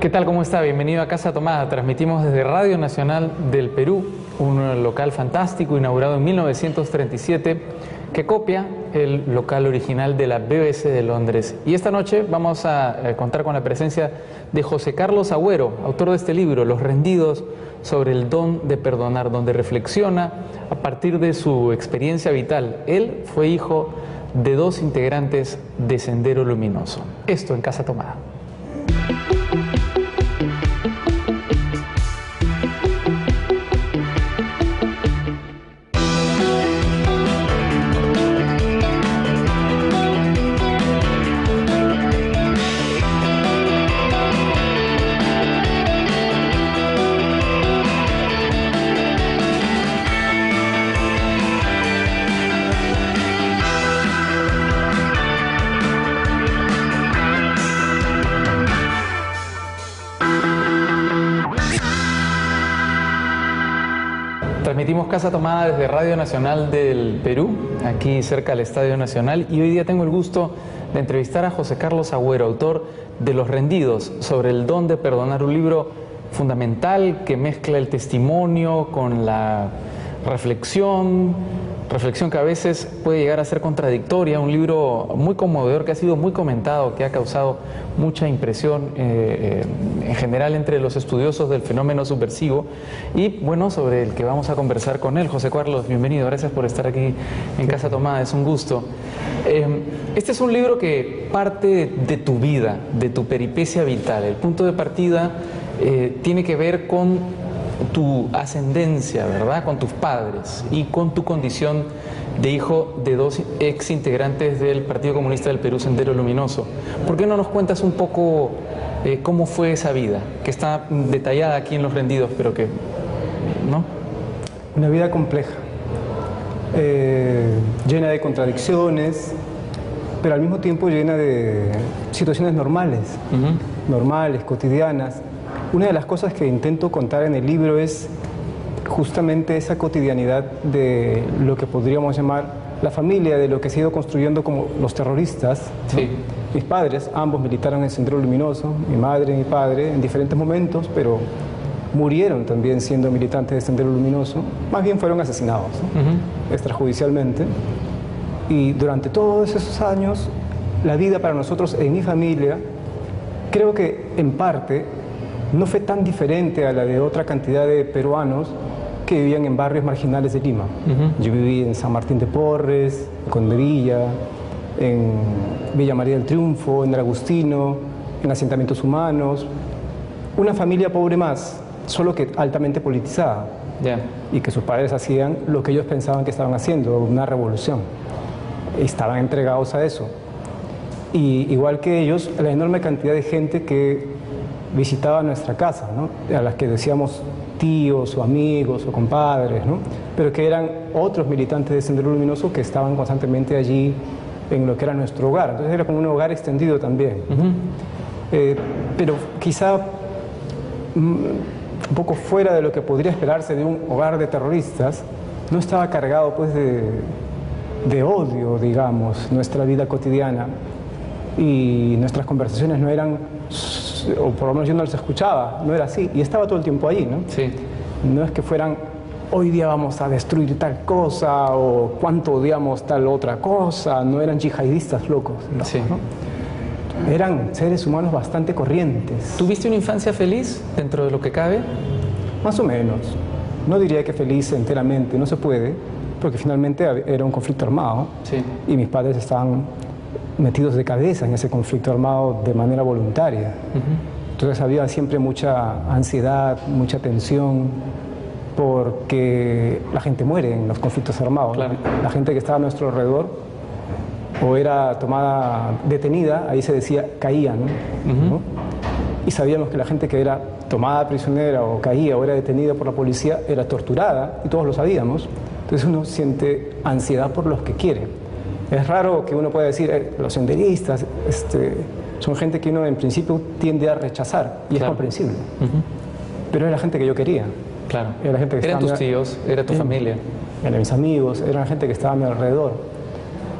¿Qué tal? ¿Cómo está? Bienvenido a Casa Tomada. Transmitimos desde Radio Nacional del Perú, un local fantástico inaugurado en 1937 que copia el local original de la BBC de Londres. Y esta noche vamos a eh, contar con la presencia de José Carlos Agüero, autor de este libro, Los rendidos sobre el don de perdonar, donde reflexiona a partir de su experiencia vital. Él fue hijo de dos integrantes de Sendero Luminoso. Esto en Casa Tomada. Casa Tomada desde Radio Nacional del Perú, aquí cerca del Estadio Nacional, y hoy día tengo el gusto de entrevistar a José Carlos Agüero, autor de Los Rendidos, sobre el don de perdonar, un libro fundamental que mezcla el testimonio con la reflexión, reflexión que a veces puede llegar a ser contradictoria, un libro muy conmovedor que ha sido muy comentado, que ha causado mucha impresión eh, eh, en general entre los estudiosos del fenómeno subversivo y bueno, sobre el que vamos a conversar con él. José Carlos, bienvenido, gracias por estar aquí en Casa Tomada, es un gusto. Eh, este es un libro que parte de tu vida, de tu peripecia vital. El punto de partida tiene que ver con tu ascendencia, ¿verdad? Con tus padres y con tu condición de hijo de dos ex integrantes del Partido Comunista del Perú, Sendero Luminoso. ¿Por qué no nos cuentas un poco eh, cómo fue esa vida, que está detallada aquí en Los Rendidos, pero que, ¿no? Una vida compleja, eh, llena de contradicciones, pero al mismo tiempo llena de situaciones normales, normales, cotidianas una de las cosas que intento contar en el libro es justamente esa cotidianidad de lo que podríamos llamar la familia, de lo que se ha ido construyendo como los terroristas. Mis padres, ambos militaron en Centro Luminoso, mi madre y mi padre, en diferentes momentos, pero murieron también siendo militantes de Sendero Luminoso, más bien fueron asesinados extrajudicialmente. Y durante todos esos años, la vida para nosotros en mi familia, creo que en parte no fue tan diferente a la de otra cantidad de peruanos que vivían en barrios marginales de Lima. Yo viví en San Martín de Porres, en Conderilla, en Villa María del Triunfo, en el Agustino, en asentamientos humanos. Una familia pobre más, solo que altamente politizada. Y que sus padres hacían lo que ellos pensaban que estaban haciendo, una revolución. Estaban entregados a eso. Y igual que ellos, la enorme cantidad de gente que visitaba nuestra casa, a las que decíamos tíos o amigos o compadres, pero que eran otros militantes de Sendero Luminoso que estaban constantemente allí en lo que era nuestro hogar. Entonces era como un hogar extendido también. Eh, pero quizá mm, un poco fuera de lo que podría esperarse de un hogar de terroristas, no estaba cargado pues de, de odio, digamos, nuestra vida cotidiana y nuestras conversaciones no eran o por lo menos yo no los escuchaba, no era así, y estaba todo el tiempo ahí, ¿no? Sí. No es que fueran, hoy día vamos a destruir tal cosa, o cuánto odiamos tal otra cosa, no eran yihadistas locos, sí. Eran seres humanos bastante corrientes. ¿Tuviste una infancia feliz dentro de lo que cabe? Más o menos. No diría que feliz enteramente, no se puede, porque finalmente era un conflicto armado sí. y mis padres estaban metidos de cabeza en ese conflicto armado de manera voluntaria. Entonces había siempre mucha ansiedad, mucha tensión, porque la gente muere en los conflictos armados. La gente que estaba a nuestro alrededor o era tomada detenida, ahí se decía caían. Y sabíamos que la gente que era tomada prisionera o caía o era detenida por la policía era torturada, y todos lo sabíamos. Entonces uno siente ansiedad por los que quiere. Es raro que uno pueda decir, eh, los senderistas este, son gente que uno en principio tiende a rechazar, y es comprensible. Pero era la gente que yo quería. Claro. Era la gente que Eran tus tíos, era tu familia. Eran mis amigos, era la gente que estaba a mi alrededor.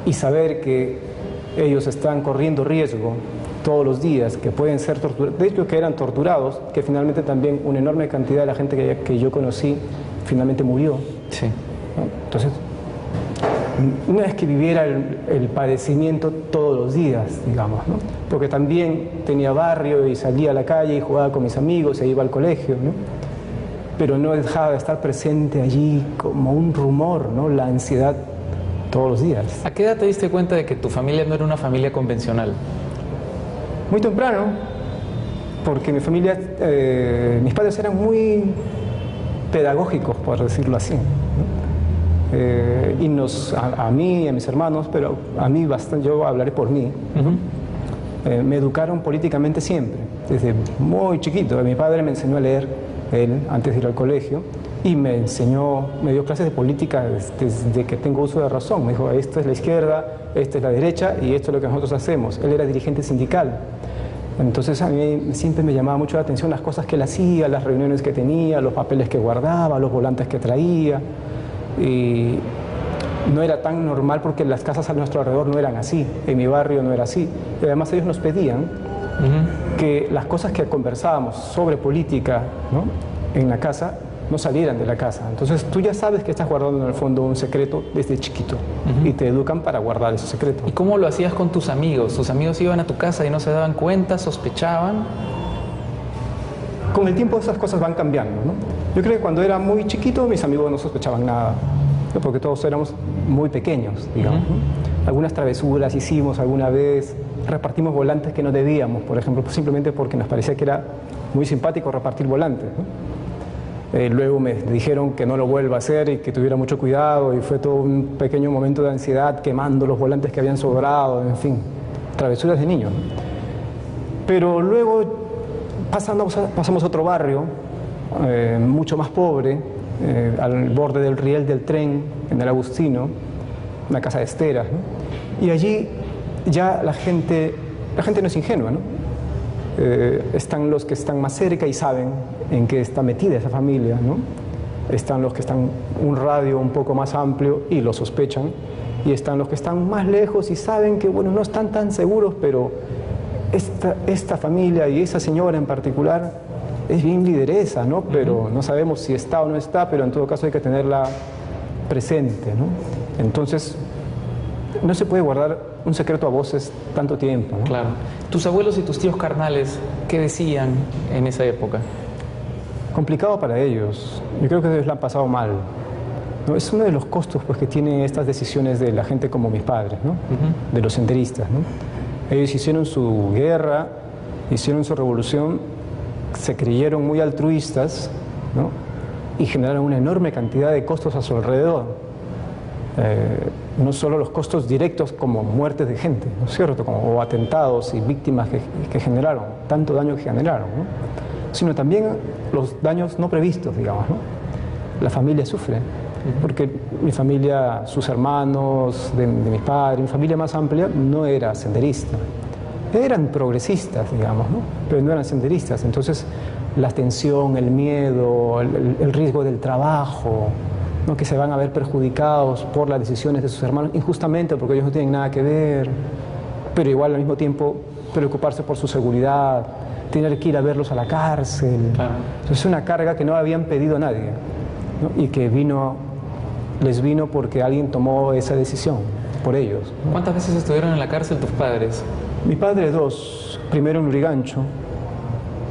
Y saber que ellos están corriendo riesgo todos los días, que pueden ser torturados, de hecho que eran torturados, que finalmente también una enorme cantidad de la gente que, que yo conocí finalmente murió. Sí. Entonces, no es que viviera el, el padecimiento todos los días, digamos, ¿no? porque también tenía barrio y salía a la calle y jugaba con mis amigos e iba al colegio, ¿no? pero no dejaba de estar presente allí como un rumor, ¿no? la ansiedad todos los días. ¿A qué edad te diste cuenta de que tu familia no era una familia convencional? Muy temprano, porque mi familia, eh, mis padres eran muy pedagógicos, por decirlo así. Eh, y nos, a, a, mí y a mis hermanos, pero a mí bastante, yo hablaré por mí, uh -huh. eh, me educaron políticamente siempre, desde muy chiquito. Mi padre me enseñó a leer, él, antes de ir al colegio, y me enseñó, me dio clases de política desde, desde que tengo uso de razón. Me dijo, esta es la izquierda, esta es la derecha y esto es lo que nosotros hacemos. Él era dirigente sindical. Entonces a mí siempre me llamaba mucho la atención las cosas que él hacía, las reuniones que tenía, los papeles que guardaba, los volantes que traía. Y no era tan normal porque las casas a nuestro alrededor no eran así, en mi barrio no era así. Y además ellos nos pedían uh -huh. que las cosas que conversábamos sobre política ¿no? en la casa no salieran de la casa. Entonces tú ya sabes que estás guardando en el fondo un secreto desde chiquito uh -huh. y te educan para guardar ese secreto. ¿Y cómo lo hacías con tus amigos? ¿Tus amigos iban a tu casa y no se daban cuenta, sospechaban? Con el tiempo esas cosas van cambiando. ¿no? Yo creo que cuando era muy chiquito mis amigos no sospechaban nada, porque todos éramos muy pequeños, digamos. Uh -huh. Algunas travesuras hicimos alguna vez, repartimos volantes que no debíamos, por ejemplo, simplemente porque nos parecía que era muy simpático repartir volantes. ¿no? Eh, luego me dijeron que no lo vuelva a hacer y que tuviera mucho cuidado y fue todo un pequeño momento de ansiedad quemando los volantes que habían sobrado, en fin, travesuras de niños. Pero luego pasamos a, pasamos a otro barrio, eh, mucho más pobre, eh, al borde del riel del tren, en el Agustino, una casa de esteras, ¿no? y allí ya la gente, la gente no es ingenua, ¿no? Eh, están los que están más cerca y saben en qué está metida esa familia, ¿no? Están los que están un radio un poco más amplio y lo sospechan, y están los que están más lejos y saben que, bueno, no están tan seguros, pero esta, esta familia y esa señora en particular es bien lideresa, ¿no? Pero no sabemos si está o no está, pero en todo caso hay que tenerla presente, ¿no? Entonces, no se puede guardar un secreto a voces tanto tiempo. ¿no? Claro. ¿Tus abuelos y tus tíos carnales qué decían en esa época? Complicado para ellos. Yo creo que ellos la han pasado mal. ¿no? Es uno de los costos pues, que tienen estas decisiones de la gente como mis padres, ¿no? Uh -huh. de los senderistas. ¿no? Ellos hicieron su guerra, hicieron su revolución, se creyeron muy altruistas ¿no? y generaron una enorme cantidad de costos a su alrededor. Eh, no solo los costos directos como muertes de gente, ¿no es cierto? Como, o atentados y víctimas que, que generaron, tanto daño que generaron, ¿no? sino también los daños no previstos, digamos. ¿no? La familia sufre, porque mi familia, sus hermanos, de, de mis padres, mi familia más amplia, no era senderista. Eran progresistas, digamos, ¿no? pero no eran senderistas. Entonces, la tensión, el miedo, el, el riesgo del trabajo, ¿no? que se van a ver perjudicados por las decisiones de sus hermanos, injustamente porque ellos no tienen nada que ver, pero igual al mismo tiempo preocuparse por su seguridad, tener que ir a verlos a la cárcel. Claro. Es una carga que no habían pedido a nadie ¿no? y que vino, les vino porque alguien tomó esa decisión por ellos. ¿Cuántas veces estuvieron en la cárcel tus padres? Mi padre dos, primero en Urigancho,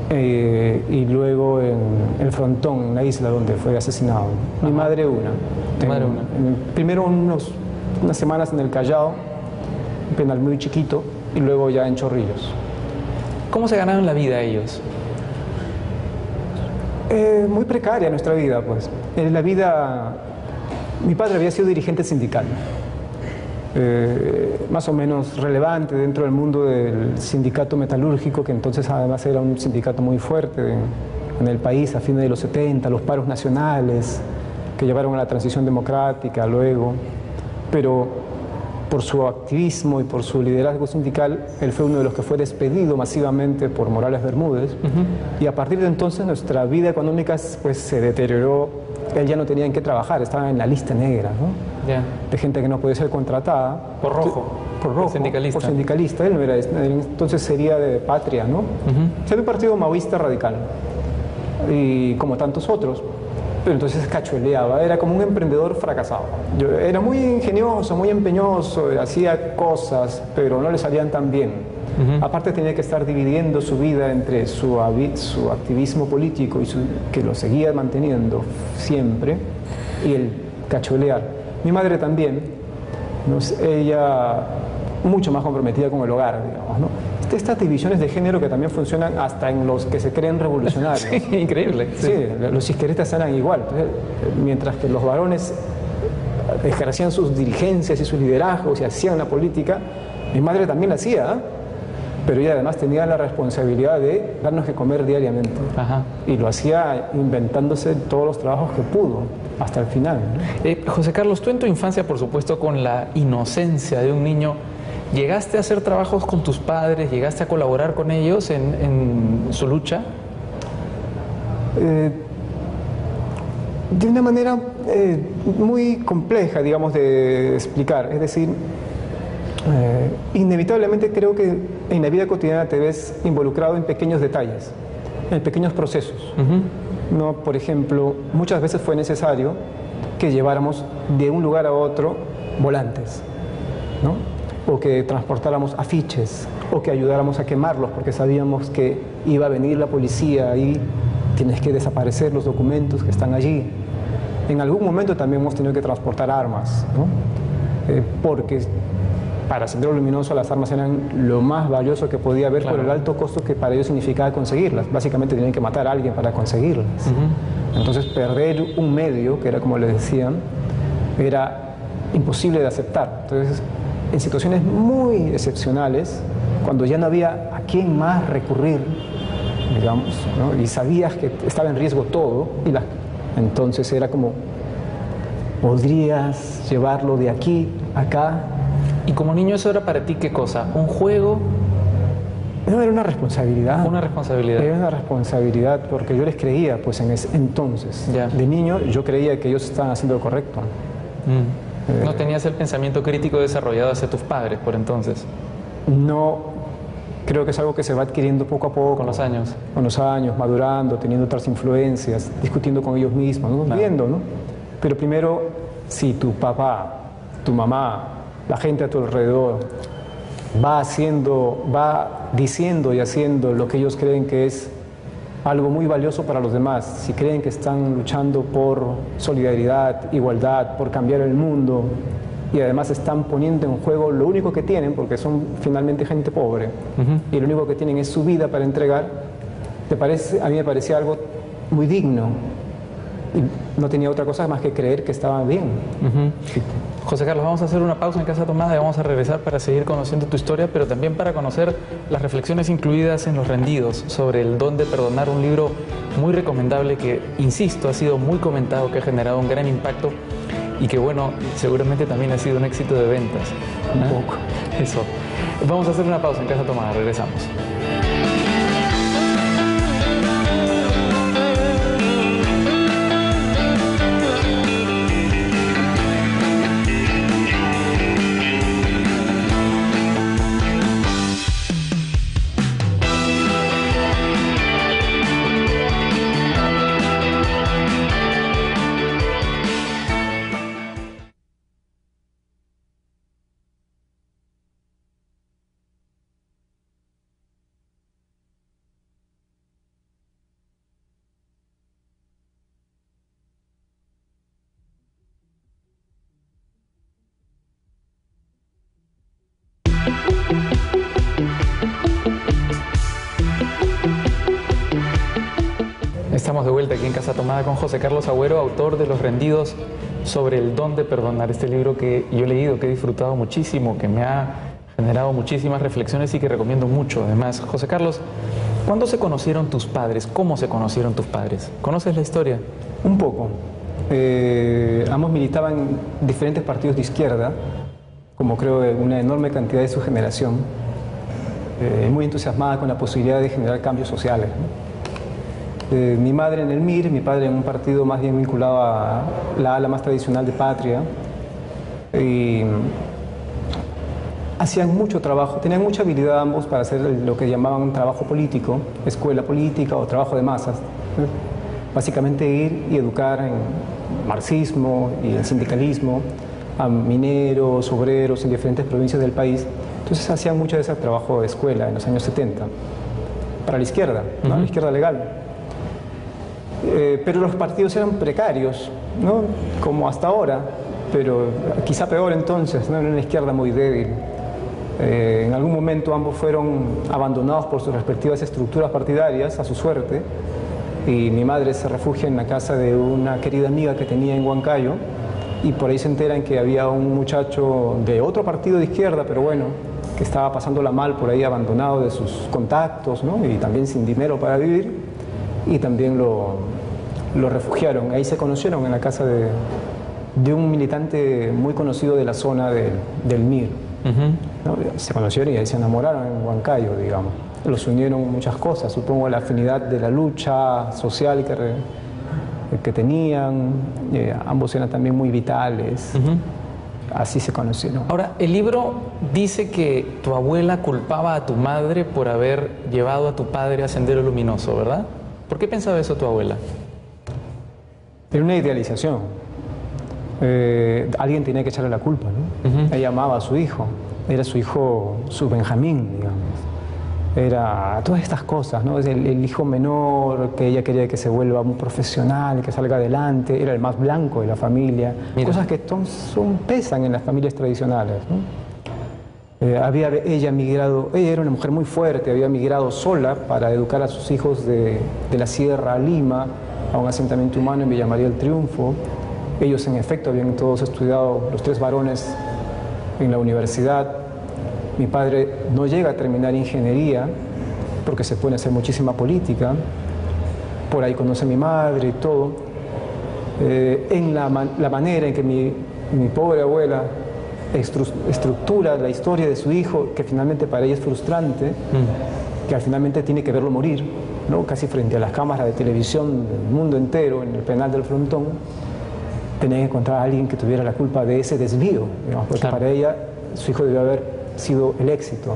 eh, y luego en el frontón, en la isla donde fue asesinado. Mi Ajá. madre una. ¿Tu madre una? En, primero unos, unas semanas en el Callao, un penal muy chiquito, y luego ya en Chorrillos. ¿Cómo se ganaron la vida ellos? Eh, muy precaria nuestra vida, pues. En la vida, mi padre había sido dirigente sindical. Eh, más o menos relevante dentro del mundo del sindicato metalúrgico, que entonces además era un sindicato muy fuerte en, en, el país a fines de los 70, los paros nacionales que llevaron a la transición democrática luego, pero por su activismo y por su liderazgo sindical, él fue uno de los que fue despedido masivamente por Morales Bermúdez, uh -huh. y a partir de entonces nuestra vida económica pues, se deterioró él ya no tenía en qué trabajar, estaba en la lista negra, ¿no? Yeah. De gente que no podía ser contratada. Por rojo. por rojo, sindicalista. por sindicalista, él no era, entonces sería de patria, ¿no? Sería un partido maoísta radical, y como tantos otros, pero entonces cachueleaba, era como un emprendedor fracasado. Yo, era muy ingenioso, muy empeñoso, hacía cosas, pero no le salían tan bien. Aparte tenía que estar dividiendo su vida entre su, su activismo político y su, que lo seguía manteniendo siempre y el cachuelear. Mi madre también, ella mucho más comprometida con el hogar, digamos, ¿no? Estas divisiones de género que también funcionan hasta en los que se creen revolucionarios. Sí, increíble. Sí, los izquierdistas eran igual. mientras que los varones ejercían sus dirigencias y sus liderazgos y hacían la política, mi madre también la hacía. ¿eh? pero ella además tenía la responsabilidad de darnos que comer diariamente. Y lo hacía inventándose todos los trabajos que pudo, hasta el final. Eh, José Carlos, tú en tu infancia, por supuesto, con la inocencia de un niño, ¿llegaste a hacer trabajos con tus padres? ¿Llegaste a colaborar con ellos en, su lucha? Eh, de una manera eh, muy compleja, digamos, de explicar. Es decir, inevitablemente creo que en la vida cotidiana te ves involucrado en pequeños detalles, en pequeños procesos. no, por ejemplo, muchas veces fue necesario que lleváramos de un lugar a otro volantes, ¿no? o que transportáramos afiches, o que ayudáramos a quemarlos, porque sabíamos que iba a venir la policía y tienes que desaparecer los documentos que están allí. En algún momento también hemos tenido que transportar armas, ¿no? Eh, porque para Sendero Luminoso las armas eran lo más valioso que podía haber por el alto costo que para ellos significaba conseguirlas. Básicamente tenían que matar a alguien para conseguirlas. Entonces perder un medio, que era como les decían, era imposible de aceptar. Entonces, en situaciones muy excepcionales, cuando ya no había a quién más recurrir, digamos, y sabías que estaba en riesgo todo, y la, entonces era como, podrías llevarlo de aquí, acá, ¿Y como niño eso era para ti qué cosa? ¿Un juego? No, era una responsabilidad. Una responsabilidad. Era una responsabilidad porque yo les creía, pues en ese entonces. De niño yo creía que ellos estaban haciendo lo correcto. Mm. ¿No tenías el pensamiento crítico desarrollado hacia tus padres por entonces? No, creo que es algo que se va adquiriendo poco a poco. Con los años. Con los años, madurando, teniendo otras influencias, discutiendo con ellos mismos, viendo, ¿no? Pero primero, si tu papá, tu mamá, la gente a tu alrededor va haciendo, va diciendo y haciendo lo que ellos creen que es algo muy valioso para los demás, si creen que están luchando por solidaridad, igualdad, por cambiar el mundo y además están poniendo en juego lo único que tienen, porque son finalmente gente pobre, y lo único que tienen es su vida para entregar, te parece, a mí me parecía algo muy digno. Y no tenía otra cosa más que creer que estaba bien. José Carlos, vamos a hacer una pausa en Casa Tomada y vamos a regresar para seguir conociendo tu historia, pero también para conocer las reflexiones incluidas en Los Rendidos sobre el don de perdonar, un libro muy recomendable que, insisto, ha sido muy comentado, que ha generado un gran impacto y que, bueno, seguramente también ha sido un éxito de ventas. Un poco. Eso. Vamos a hacer una pausa en Casa Tomada, regresamos. Vuelta aquí en Casa Tomada con José Carlos Agüero, autor de Los Rendidos sobre el don de perdonar. Este libro que yo he leído, que he disfrutado muchísimo, que me ha generado muchísimas reflexiones y que recomiendo mucho. Además, José Carlos, ¿cuándo se conocieron tus padres? ¿Cómo se conocieron tus padres? ¿Conoces la historia? Un poco. Eh, ambos militaban en diferentes partidos de izquierda, como creo una enorme cantidad de su generación, eh, muy entusiasmada con la posibilidad de generar cambios sociales. Eh, mi madre en el MIR, mi padre en un partido más bien vinculado a la ala más tradicional de Patria. Y hacían mucho trabajo, tenían mucha habilidad ambos para hacer lo que llamaban un trabajo político, escuela política o trabajo de masas. Básicamente ir y educar en marxismo y el sindicalismo a mineros, obreros en diferentes provincias del país. Entonces hacían mucho de ese trabajo de escuela en los años 70, para la izquierda, la izquierda legal. Eh, pero los partidos eran precarios, ¿no? como hasta ahora, pero quizá peor entonces, ¿no? era una izquierda muy débil. Eh, en algún momento ambos fueron abandonados por sus respectivas estructuras partidarias, a su suerte, y mi madre se refugia en la casa de una querida amiga que tenía en Huancayo, y por ahí se enteran que había un muchacho de otro partido de izquierda, pero bueno, que estaba pasándola mal por ahí abandonado de sus contactos, ¿no? y también sin dinero para vivir, y también lo, lo refugiaron. Ahí se conocieron en la casa de, de un militante muy conocido de la zona del MIR. Se conocieron y ahí se enamoraron en Huancayo, digamos. Los unieron muchas cosas, supongo la afinidad de la lucha social que, que tenían, eh, ambos eran también muy vitales. Así se conocieron. Ahora, el libro dice que tu abuela culpaba a tu madre por haber llevado a tu padre a Sendero Luminoso, ¿verdad? ¿Por qué pensaba eso tu abuela? Era una idealización eh, alguien tenía que echarle la culpa. ¿no? Ella amaba a su hijo, era su hijo, su Benjamín, digamos. Era todas estas cosas, ¿no? El, el, hijo menor, que ella quería que se vuelva un profesional, que salga adelante, era el más blanco de la familia. Cosas que son, pesan en las familias tradicionales. Eh, había ella migrado, ella era una mujer muy fuerte, había migrado sola para educar a sus hijos de, de la sierra a Lima, a un asentamiento humano en Villa María del Triunfo. Ellos en efecto habían todos estudiado, los tres varones, en la universidad. Mi padre no llega a terminar ingeniería porque se pone a hacer muchísima política. Por ahí conoce a mi madre y todo. Eh, en la, manera en que mi, pobre abuela estructura la historia de su hijo, que finalmente para ella es frustrante, mm. que al finalmente tiene que verlo morir, ¿no? casi frente a las cámaras de televisión del mundo entero en el penal del frontón tenía que encontrar a alguien que tuviera la culpa de ese desvío, porque para ella su hijo debió haber sido el éxito.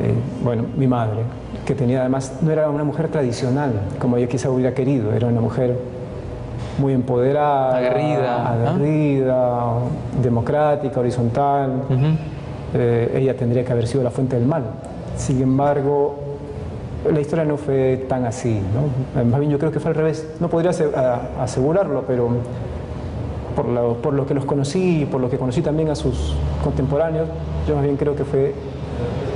Eh, bueno, mi madre, que tenía además, no era una mujer tradicional, como ella quizá hubiera querido, era una mujer muy empoderada, aguerrida, aguerrida democrática, horizontal. Eh, ella tendría que haber sido la fuente del mal. Sin embargo, la historia no fue tan así, ¿no? Más bien yo creo que fue al revés. No podría asegurarlo, pero por lo, por lo que los conocí y por lo que conocí también a sus contemporáneos, yo más bien creo que fue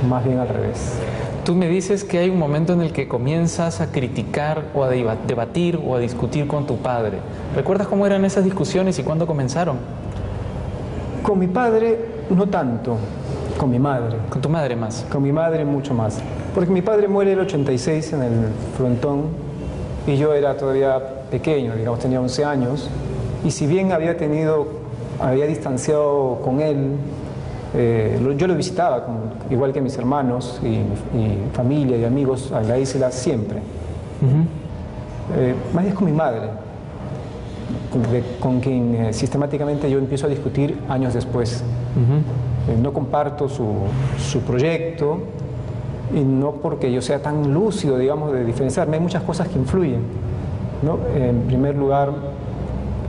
más bien al revés. Tú me dices que hay un momento en el que comienzas a criticar o a debatir o a discutir con tu padre. ¿Recuerdas cómo eran esas discusiones y cuándo comenzaron? Con mi padre no tanto, con mi madre. ¿Con tu madre más? Con mi madre mucho más. Porque mi padre muere el 86 en el frontón y yo era todavía pequeño, digamos, tenía 11 años. Y si bien había tenido, había distanciado con él, eh, yo lo visitaba, igual que mis hermanos y, familia y amigos, a la isla siempre. Eh, más bien con mi madre, con, quien eh, sistemáticamente yo empiezo a discutir años después. no comparto su, su proyecto, y no porque yo sea tan lúcido, digamos, de diferenciarme, hay muchas cosas que influyen. ¿no? En primer lugar,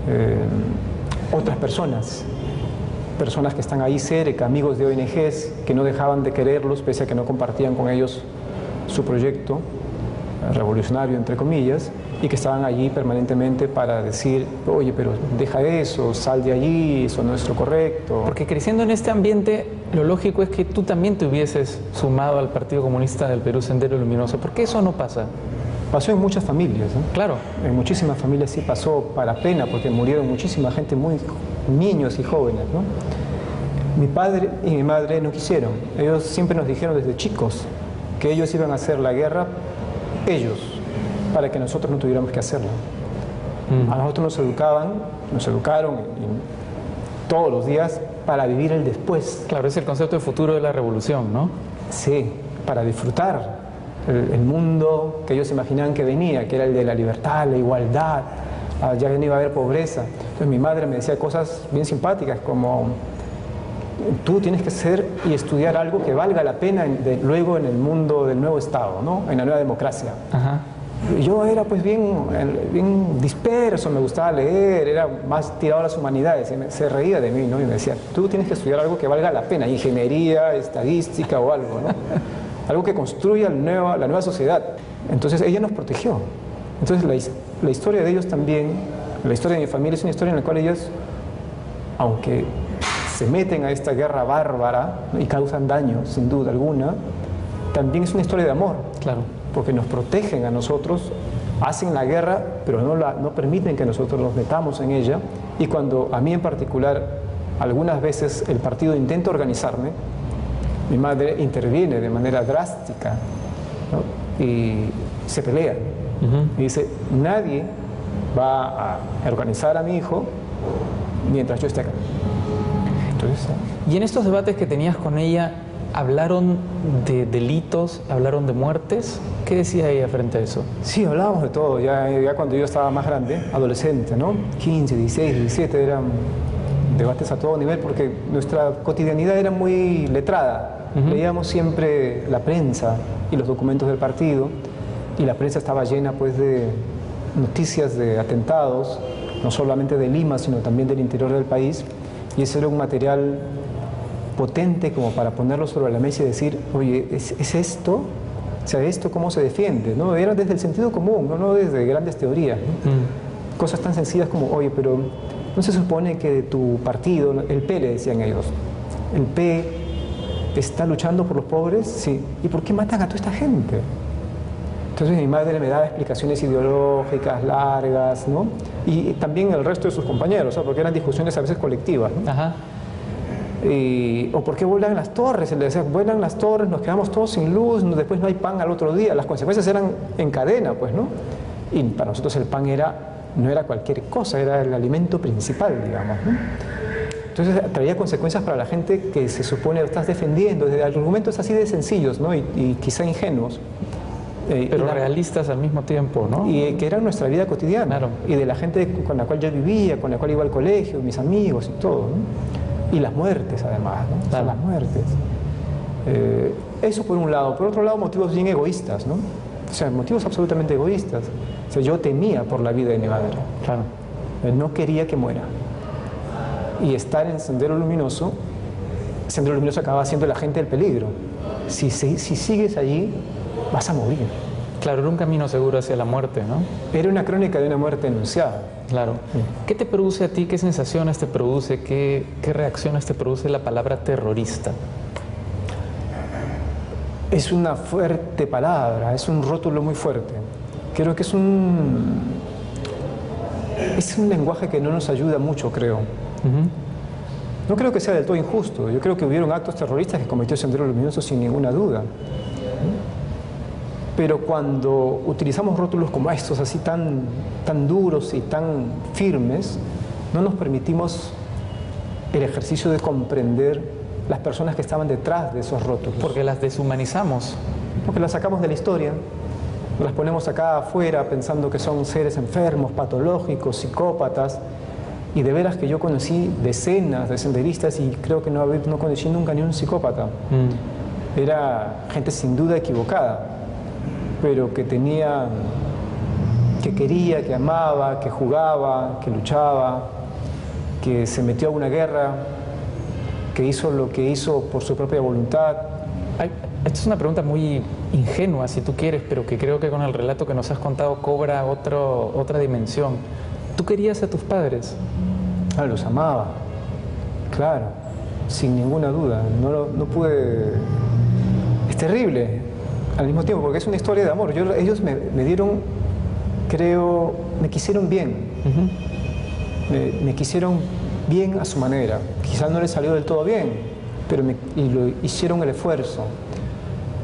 eh, otras personas, personas que están ahí cerca, amigos de ONGs, que no dejaban de quererlos pese a que no compartían con ellos su proyecto revolucionario, entre comillas, y que estaban allí permanentemente para decir, oye, pero deja eso, sal de allí, eso no es lo correcto. Porque creciendo en este ambiente, lo lógico es que tú también te hubieses sumado al Partido Comunista del Perú Sendero Luminoso. ¿Por qué eso no pasa? Pasó en muchas familias, ¿no? Claro. En muchísimas familias sí pasó para pena, porque murieron muchísima gente, muy niños y jóvenes, ¿no? Mi padre y mi madre no quisieron. Ellos siempre nos dijeron desde chicos que ellos iban a hacer la guerra, ellos, para que nosotros no tuviéramos que hacerlo. Mm. A nosotros nos educaban, nos educaron todos los días para vivir el después. Claro, es el concepto de futuro de la revolución, ¿no? Sí, para disfrutar el, mundo que ellos imaginaban que venía, que era el de la libertad, la igualdad, ah, ya no iba a haber pobreza. Entonces mi madre me decía cosas bien simpáticas como, tú tienes que ser y estudiar algo que valga la pena luego en el mundo del nuevo Estado, ¿no? en la nueva democracia. Yo era pues bien, bien disperso, me gustaba leer, era más tirado a las humanidades, se reía de mí ¿no? y me decía, tú tienes que estudiar algo que valga la pena, ingeniería, estadística o algo, ¿no? algo que construya la nueva, la nueva sociedad. Entonces ella nos protegió. Entonces la, la historia de ellos también, la historia de mi familia es una historia en la cual ellos, aunque se meten a esta guerra bárbara y causan daño, sin duda alguna, también es una historia de amor. Claro. Porque nos protegen a nosotros, hacen la guerra, pero no, la, no permiten que nosotros nos metamos en ella. Y cuando a mí en particular, algunas veces el partido intenta organizarme, mi madre interviene de manera drástica y se pelea. Y dice, nadie va a organizar a mi hijo mientras yo esté acá. Y en estos debates que tenías con ella, ¿hablaron de delitos, hablaron de muertes? ¿Qué decía ella frente a eso? Sí, hablábamos de todo, ya, ya cuando yo estaba más grande, adolescente, ¿no? 15, 16, 17, eran debates a todo nivel porque nuestra cotidianidad era muy letrada. Leíamos siempre la prensa y los documentos del partido y la prensa estaba llena pues de noticias de atentados, no solamente de Lima, sino también del interior del país y eso era un material potente como para ponerlo sobre la mesa y decir, oye, ¿es, esto? O sea, ¿esto cómo se defiende? ¿no? Era desde el sentido común, no, desde grandes teorías. Mm. Cosas tan sencillas como, oye, pero ¿no se supone que tu partido, el P le decían ellos, el P está luchando por los pobres? Sí. ¿Y por qué matan a toda esta gente? Entonces mi madre me daba explicaciones ideológicas largas, ¿no? Y también el resto de sus compañeros, porque eran discusiones a veces colectivas. ¿no? Ajá. O por qué vuelan las torres, le decía, vuelan las torres, nos quedamos todos sin luz, después no hay pan al otro día. Las consecuencias eran en cadena, pues, ¿no? Y para nosotros el pan era, no era cualquier cosa, era el alimento principal, digamos, ¿no? Entonces traía consecuencias para la gente que se supone estás defendiendo, desde argumentos así de sencillos ¿no? y, y quizá ingenuos. Eh, Pero realistas al mismo tiempo, ¿no? Y que era nuestra vida cotidiana. Y de la gente con la cual yo vivía, con la cual iba al colegio, mis amigos y todo. ¿no? Y las muertes, además, ¿no? las muertes. Eh, eso por un lado. Por otro lado, motivos bien egoístas, ¿no? O sea, motivos absolutamente egoístas. O sea, yo temía por la vida de mi madre. Claro. Eh, no quería que muera. Y estar en Sendero Luminoso, Sendero Luminoso acaba siendo la gente del peligro. Si, si, si sigues allí, vas a morir. Claro, era un camino seguro hacia la muerte, ¿no? Era una crónica de una muerte anunciada. Claro. ¿Qué te produce a ti? ¿Qué sensaciones te produce? ¿Qué, qué reacciones te produce la palabra terrorista? Es una fuerte palabra, es un rótulo muy fuerte. Creo que es un, es un lenguaje que no nos ayuda mucho, creo. No creo que sea del todo injusto. Yo creo que hubieron actos terroristas que cometió Sendero Luminoso sin ninguna duda. Pero cuando utilizamos rótulos como estos, así tan, tan duros y tan firmes, no nos permitimos el ejercicio de comprender las personas que estaban detrás de esos rótulos. Porque las deshumanizamos. Porque las sacamos de la historia, las ponemos acá afuera pensando que son seres enfermos, patológicos, psicópatas. Y de veras que yo conocí decenas de senderistas y creo que no, no conocí nunca ni un psicópata. Mm. Era gente sin duda equivocada pero que tenía, que quería, que amaba, que jugaba, que luchaba, que se metió a una guerra, que hizo lo que hizo por su propia voluntad. Esta es una pregunta muy ingenua, si tú quieres, pero que creo que con el relato que nos has contado cobra otro, otra dimensión. ¿Tú querías a tus padres? Ah, los amaba, claro, sin ninguna duda. No, no pude... Es terrible, al mismo tiempo, porque es una historia de amor. Yo, ellos me, dieron, creo, me quisieron bien. me, quisieron bien a su manera. Quizás no les salió del todo bien, pero me, lo, hicieron el esfuerzo.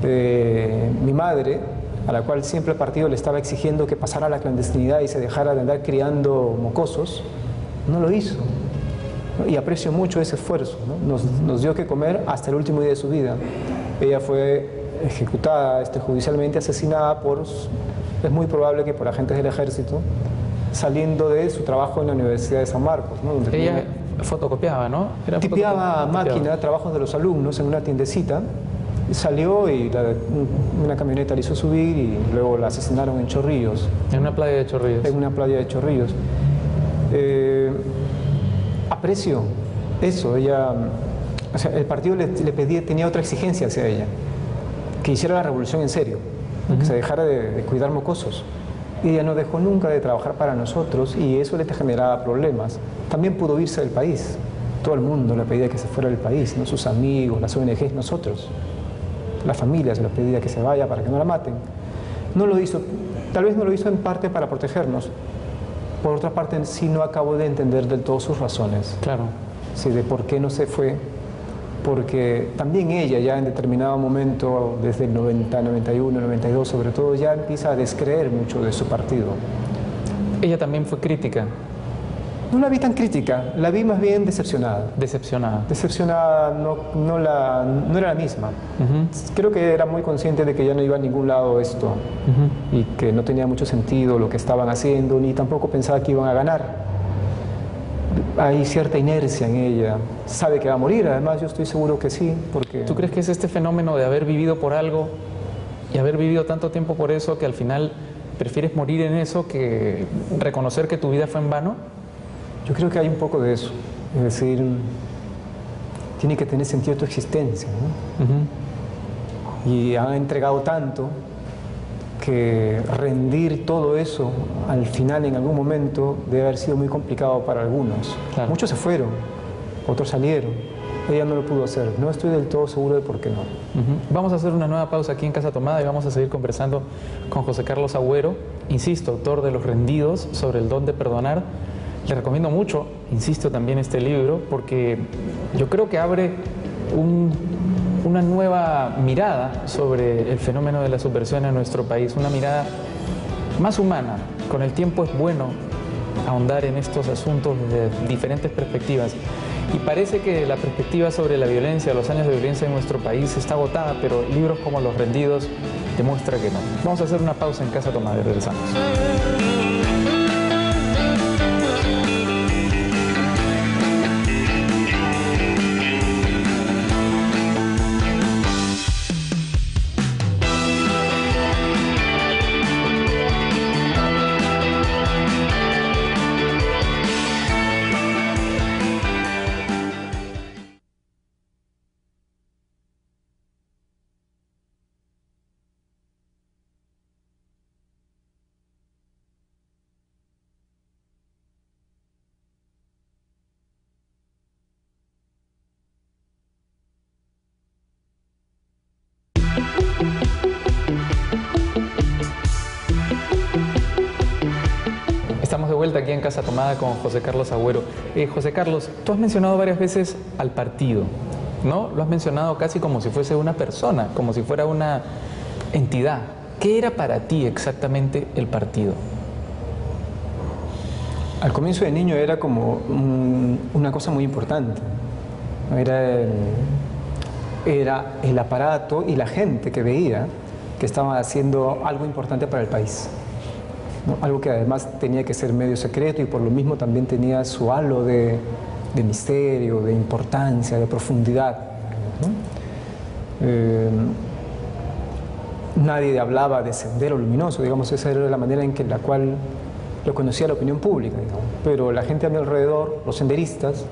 Eh, mi madre, a la cual siempre el partido le estaba exigiendo que pasara a la clandestinidad y se dejara de andar criando mocosos, no lo hizo. Y aprecio mucho ese esfuerzo. Nos, nos dio que comer hasta el último día de su vida. Ella fue ejecutada este, judicialmente, asesinada por, es muy probable que por agentes del ejército, saliendo de su trabajo en la Universidad de San Marcos. ella, fotocopiaba, ¿no? Era Tipeaba máquina, trabajos de los alumnos en una tiendecita. Salió y una camioneta le hizo subir y luego la asesinaron en Chorrillos. En una playa de Chorrillos. En una playa de Chorrillos. Eh, aprecio eso. Ella, el partido le, pedía, tenía otra exigencia hacia ella, que hiciera la revolución en serio, que se dejara de, de cuidar mocosos. Y ella no dejó nunca de trabajar para nosotros y eso le generaba problemas. También pudo irse del país. Todo el mundo le pedía que se fuera del país, no sus amigos, las ONGs, nosotros. Las familias le pedía que se vaya para que no la maten. No lo hizo, tal vez no lo hizo en parte para protegernos. Por otra parte, sí no acabo de entender del todo sus razones. Claro. Sí, de por qué no se fue porque también ella ya en determinado momento, desde el 90, 91, 92 sobre todo, ya empieza a descreer mucho de su partido. Ella también fue crítica. No la vi tan crítica, la vi más bien decepcionada. Decepcionada. Decepcionada, no, no, la, no era la misma. Creo que era muy consciente de que ya no iba a ningún lado esto y que no tenía mucho sentido lo que estaban haciendo, ni tampoco pensaba que iban a ganar hay cierta inercia en ella. Sabe que va a morir, además yo estoy seguro que sí, porque... ¿Tú crees que es este fenómeno de haber vivido por algo y haber vivido tanto tiempo por eso que al final prefieres morir en eso que reconocer que tu vida fue en vano? Yo creo que hay un poco de eso. Es decir, tiene que tener sentido tu existencia. Y ha entregado tanto que rendir todo eso al final en algún momento debe haber sido muy complicado para algunos. Muchos se fueron, otros salieron. Ella no lo pudo hacer. No estoy del todo seguro de por qué no. Vamos a hacer una nueva pausa aquí en Casa Tomada y vamos a seguir conversando con José Carlos Agüero, insisto, autor de Los Rendidos sobre el don de perdonar. Le recomiendo mucho, insisto también este libro, porque yo creo que abre un una nueva mirada sobre el fenómeno de la subversión en nuestro país, una mirada más humana. Con el tiempo es bueno ahondar en estos asuntos desde diferentes perspectivas. Y parece que la perspectiva sobre la violencia, los años de violencia en nuestro país está agotada, pero libros como Los Rendidos demuestra que no. Vamos a hacer una pausa en Casa Tomada y regresamos. Aquí en Casa Tomada con José Carlos Agüero. Eh, José Carlos, tú has mencionado varias veces al partido, ¿no? Lo has mencionado casi como si fuese una persona, como si fuera una entidad. ¿Qué era para ti exactamente el partido? Al comienzo de niño era como una cosa muy importante. Era era el aparato y la gente que veía que estaban haciendo algo importante para el país algo que además tenía que ser medio secreto y por lo mismo también tenía su halo de, misterio, de importancia, de profundidad. Eh, nadie hablaba de sendero luminoso, digamos, esa era la manera en que la cual lo conocía la opinión pública, pero la gente a mi alrededor, los senderistas,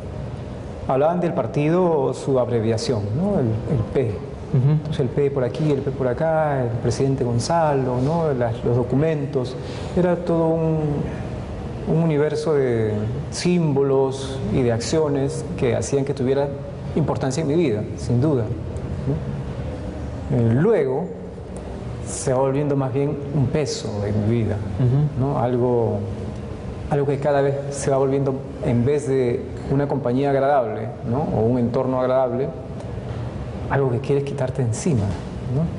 hablaban del partido su abreviación, el P, entonces el P por aquí, el P por acá, el presidente Gonzalo, ¿no? los documentos. Era todo un, universo de símbolos y de acciones que hacían que tuviera importancia en mi vida, sin duda. Eh, luego se va volviendo más bien un peso en mi vida, ¿no? algo, algo que cada vez se va volviendo, en vez de una compañía agradable o un entorno agradable, algo que quieres quitarte encima,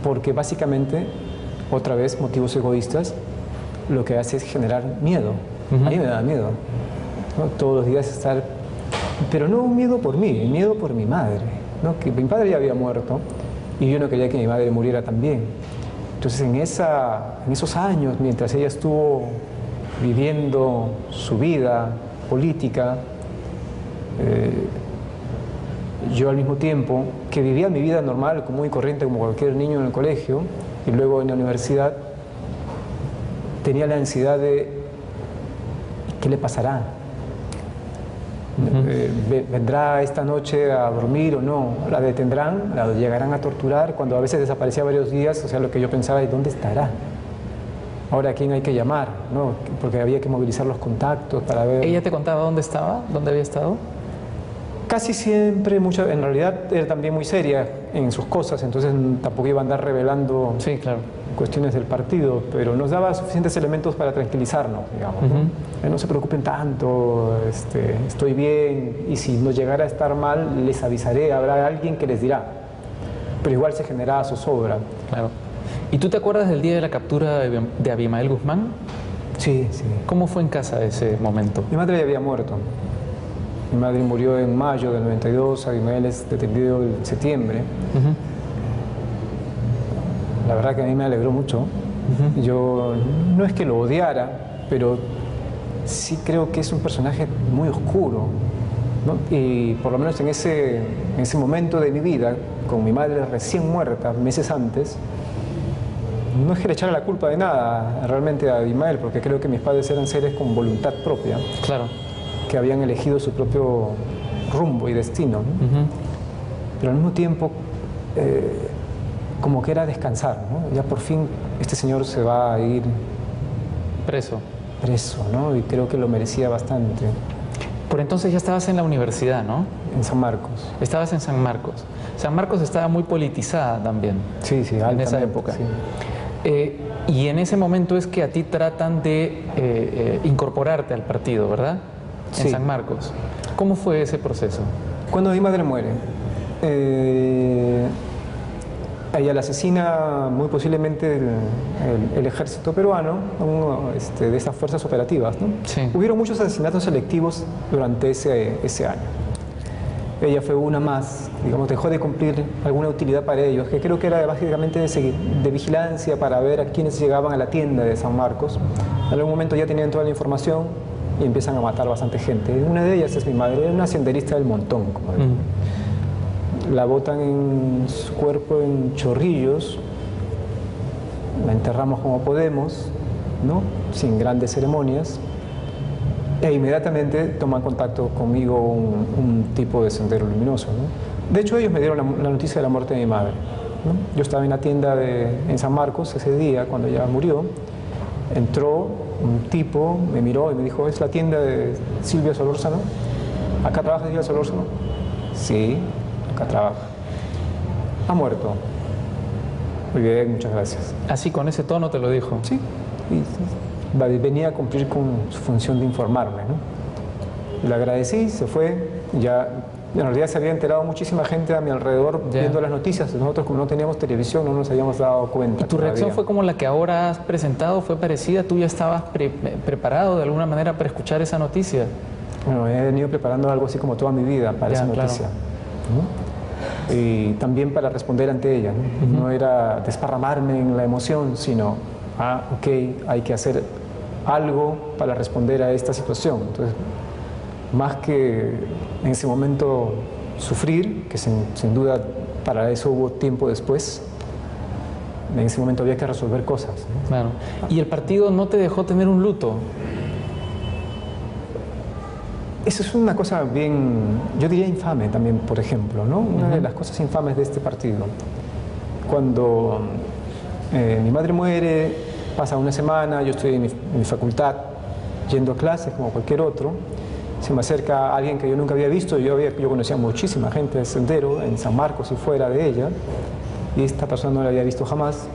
porque básicamente, otra vez, motivos egoístas, lo que hace es generar miedo. A mí me da miedo, todos los días estar, pero no un miedo por mí, miedo por mi madre, que mi padre ya había muerto y yo no quería que mi madre muriera también. Entonces en, esa, en esos años, mientras ella estuvo viviendo su vida política, Eh, yo al mismo tiempo que vivía mi vida normal, común y corriente como cualquier niño en el colegio, y luego en la universidad, tenía la ansiedad de ¿qué le pasará? Eh, ¿Vendrá esta noche a dormir o no? ¿La detendrán? ¿La llegarán a torturar? Cuando a veces desaparecía varios días, o sea, lo que yo pensaba es ¿dónde estará? Ahora, ¿a quién hay que llamar? ¿no? Porque había que movilizar los contactos para ver... ¿Ella te contaba dónde estaba? ¿Dónde había estado? Casi siempre, en realidad era también muy seria en sus cosas, entonces tampoco iba a andar revelando sí, claro. cuestiones del partido, pero nos daba suficientes elementos para tranquilizarnos, digamos. ¿no? ¿no? se preocupen tanto, este, estoy bien, y si nos llegara a estar mal, les avisaré, habrá alguien que les dirá. Pero igual se generaba zozobra. Claro. ¿Y tú te acuerdas del día de la captura de Abimael Guzmán? Sí, sí. ¿Cómo fue en casa ese momento? Mi madre ya había muerto. Mi madre murió en mayo del 92, Abimael es detenido en septiembre. La verdad que a mí me alegró mucho. Yo no es que lo odiara, pero sí creo que es un personaje muy oscuro. Y por lo menos en ese, en ese momento de mi vida, con mi madre recién muerta, meses antes, no es que le echara la culpa de nada realmente a Abimael, porque creo que mis padres eran seres con voluntad propia. Claro que habían elegido su propio rumbo y destino. Pero al mismo tiempo, eh, como que era descansar. Ya por fin este señor se va a ir preso. Preso, ¿no? Y creo que lo merecía bastante. Por entonces ya estabas en la universidad, ¿no? En San Marcos. Estabas en San Marcos. San Marcos estaba muy politizada también. Sí, sí, en esa época. Eh, y en ese momento es que a ti tratan de eh, incorporarte al partido, ¿verdad? En San Marcos. ¿Cómo fue ese proceso? Cuando mi madre muere, eh, ella la asesina muy posiblemente el, ejército peruano, este, de esas fuerzas operativas. ¿no? Hubieron muchos asesinatos selectivos durante ese, ese año. Ella fue una más, digamos, dejó de cumplir alguna utilidad para ellos, que creo que era básicamente de, de vigilancia para ver a quienes llegaban a la tienda de San Marcos. En algún momento ya tenían toda la información, y empiezan a matar bastante gente. Una de ellas es mi madre, una senderista del montón. Como La botan en su cuerpo en chorrillos, la enterramos como podemos, ¿no? sin grandes ceremonias, e inmediatamente toman contacto conmigo un, tipo de sendero luminoso. De hecho, ellos me dieron la, noticia de la muerte de mi madre. Yo estaba en la tienda de, en San Marcos ese día, cuando ella murió, entró un tipo, me miró y me dijo, ¿es la tienda de Silvia Solórzano? ¿Acá trabaja Silvia Solórzano? Sí, acá trabaja. Ha muerto. Muy bien, muchas gracias. ¿Así con ese tono te lo dijo? Sí. Y venía a cumplir con su función de informarme. ¿no? Le agradecí, se fue, ya en realidad se había enterado muchísima gente a mi alrededor viendo las noticias. Nosotros como no teníamos televisión no nos habíamos dado cuenta. ¿Y tu reacción fue como la que ahora has presentado? ¿Fue parecida? ¿Tú ya estabas preparado de alguna manera para escuchar esa noticia? Bueno, he venido preparando algo así como toda mi vida para esa noticia. Y también para responder ante ella. ¿no? era desparramarme en la emoción, sino, ah, ok, hay que hacer algo para responder a esta situación. Entonces, más que en ese momento sufrir, que sin, duda para eso hubo tiempo después, en ese momento había que resolver cosas. Claro. ¿Y el partido no te dejó tener un luto? Eso es una cosa bien, yo diría infame también, por ejemplo, ¿no? Una de las cosas infames de este partido. Cuando eh, mi madre muere, pasa una semana, yo estoy en mi facultad yendo a clases como cualquier otro, se me acerca alguien que yo nunca había visto, yo, había, yo conocía muchísima gente de Sendero, en San Marcos y fuera de ella, y esta persona no la había visto jamás,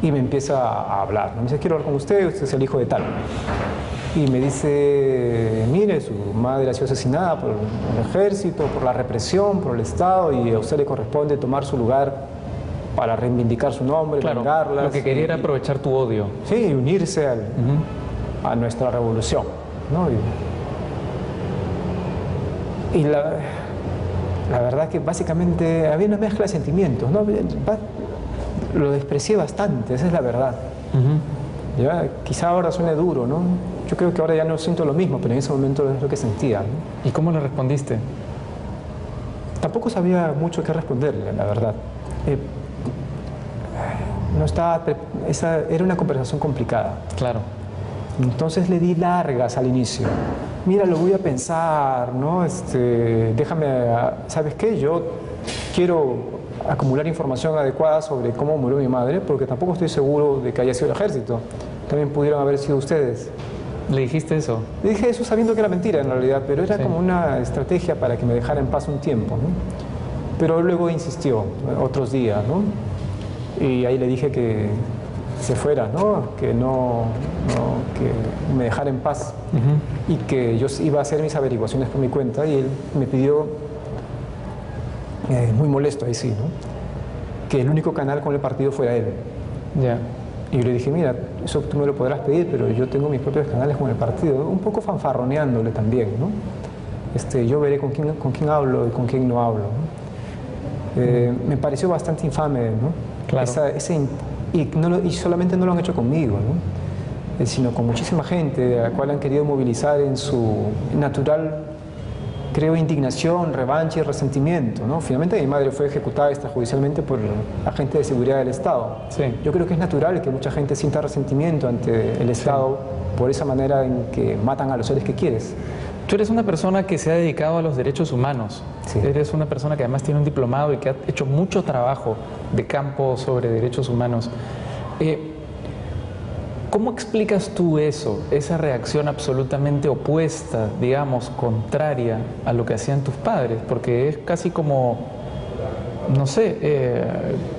y me empieza a hablar. Me dice, quiero hablar con usted, usted es el hijo de tal. Y me dice, mire, su madre ha sido asesinada por el ejército, por la represión, por el Estado, y a usted le corresponde tomar su lugar para reivindicar su nombre, claro, Lo que quería era aprovechar tu odio. Sí, y unirse al, a nuestra revolución. ¿no? Y la, la verdad que básicamente había una mezcla de sentimientos, ¿no? Lo desprecié bastante, esa es la verdad. ya, quizá ahora suene duro, ¿no? Yo creo que ahora ya no siento lo mismo, pero en ese momento es lo que sentía. ¿Y cómo le respondiste? Tampoco sabía mucho qué responderle, la verdad. Eh, no estaba, esa era una conversación complicada. Claro. Entonces le di largas al inicio. Mira, lo voy a pensar, ¿no? Este, déjame, ¿sabes qué? Yo quiero acumular información adecuada sobre cómo murió mi madre, porque tampoco estoy seguro de que haya sido el ejército. También pudieron haber sido ustedes. ¿Le dijiste eso? Le dije eso sabiendo que era mentira en realidad, pero era como una estrategia para que me dejara en paz un tiempo, ¿no? Pero luego insistió, otros días, ¿no? Y ahí le dije que se fuera, ¿no? Que no, que me dejara en paz y que yo iba a hacer mis averiguaciones por mi cuenta y él me pidió, eh, muy molesto ahí sí, ¿no? Que el único canal con el partido fuera él. Ya. Y yo le dije, mira, eso tú me lo podrás pedir, pero yo tengo mis propios canales con el partido, un poco fanfarroneándole también, ¿no? Este, yo veré con quién, con quién hablo y con quién no hablo. Eh, me pareció bastante infame, ¿no? Claro. ese, y, no y, solamente no lo han hecho conmigo, ¿no? Eh, sino con muchísima gente a la cual han querido movilizar en su natural, creo, indignación, revancha y resentimiento. ¿no? Finalmente mi madre fue ejecutada extrajudicialmente por agentes de seguridad del Estado. Sí. Yo creo que es natural que mucha gente sienta resentimiento ante el Estado por esa manera en que matan a los seres que quieres. Tú eres una persona que se ha dedicado a los derechos humanos. Sí. Eres una persona que además tiene un diplomado y que ha hecho mucho trabajo de campo sobre derechos humanos. Eh, ¿Cómo explicas tú eso, esa reacción absolutamente opuesta, digamos, contraria a lo que hacían tus padres? Porque es casi como, no sé, eh,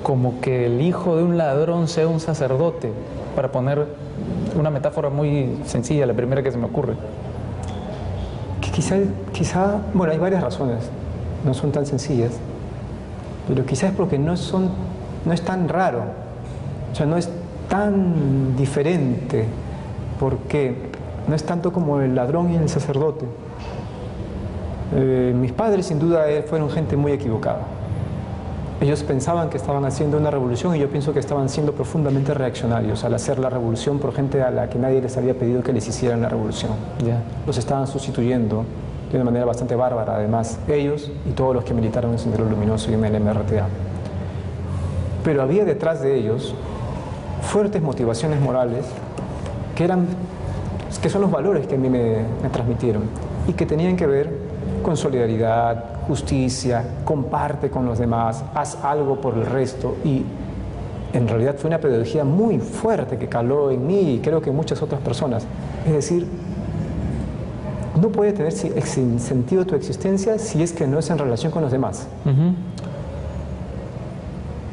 como que el hijo de un ladrón sea un sacerdote, para poner una metáfora muy sencilla, la primera que se me ocurre. Quizá, quizá, bueno, hay varias razones, no son tan sencillas, pero quizás es porque no, son, no es tan raro, o sea, no es tan diferente, porque no es tanto como el ladrón y el sacerdote. Eh, mis padres sin duda eh, fueron gente muy equivocada. Ellos pensaban que estaban haciendo una revolución y yo pienso que estaban siendo profundamente reaccionarios al hacer la revolución por gente a la que nadie les había pedido que les hicieran la revolución. Ya. Los estaban sustituyendo de una manera bastante bárbara, además, ellos y todos los que militaron en Sendero Luminoso y en el MRTA. Pero había detrás de ellos fuertes motivaciones morales que, eran, que son los valores que a mí me, me transmitieron y que tenían que ver con solidaridad, justicia, comparte con los demás, haz algo por el resto y en realidad fue una pedagogía muy fuerte que caló en mí y creo que en muchas otras personas. Es decir, no puede tener sentido tu existencia si es que no es en relación con los demás.